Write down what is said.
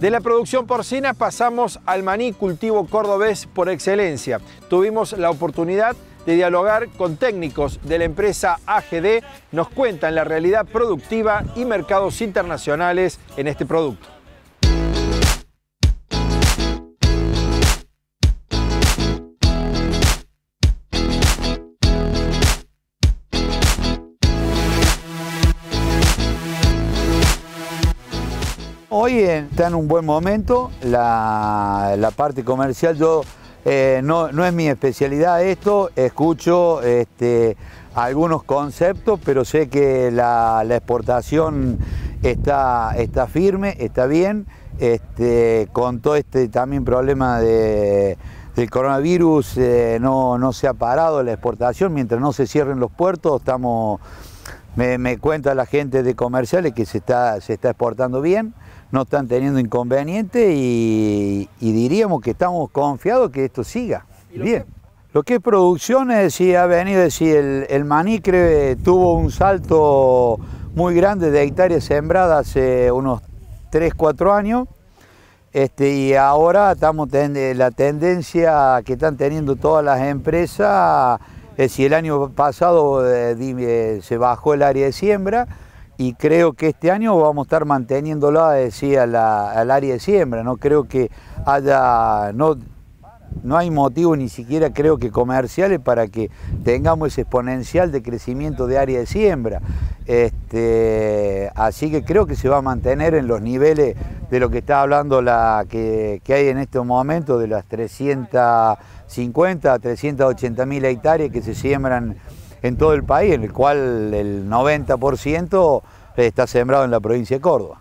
De la producción porcina pasamos al maní cultivo cordobés por excelencia. Tuvimos la oportunidad de dialogar con técnicos de la empresa AGD, nos cuentan la realidad productiva y mercados internacionales en este producto. Hoy está en un buen momento, la, parte comercial yo eh, no, es mi especialidad esto, escucho este, algunos conceptos, pero sé que la, exportación está, está, firme, está bien, este, con todo este también problema de, del coronavirus eh, no, no se ha parado la exportación, mientras no se cierren los puertos estamos me, cuenta la gente de comerciales que se está, se está exportando bien, no están teniendo inconvenientes y, diríamos que estamos confiados que esto siga bien. Lo que es producción, es decir, ha venido, decir, el, el maní tuvo un salto muy grande de hectáreas sembradas hace unos 3, 4 años. Este, y ahora estamos la tendencia que están teniendo todas las empresas si el año pasado eh, eh, se bajó el área de siembra y creo que este año vamos a estar manteniéndola decía, al área de siembra. No creo que haya, no, no hay motivo ni siquiera creo que comerciales para que tengamos ese exponencial de crecimiento de área de siembra. Este, así que creo que se va a mantener en los niveles de lo que está hablando la que, que hay en este momento de las 300 50 a 380 mil hectáreas que se siembran en todo el país, en el cual el 90% está sembrado en la provincia de Córdoba.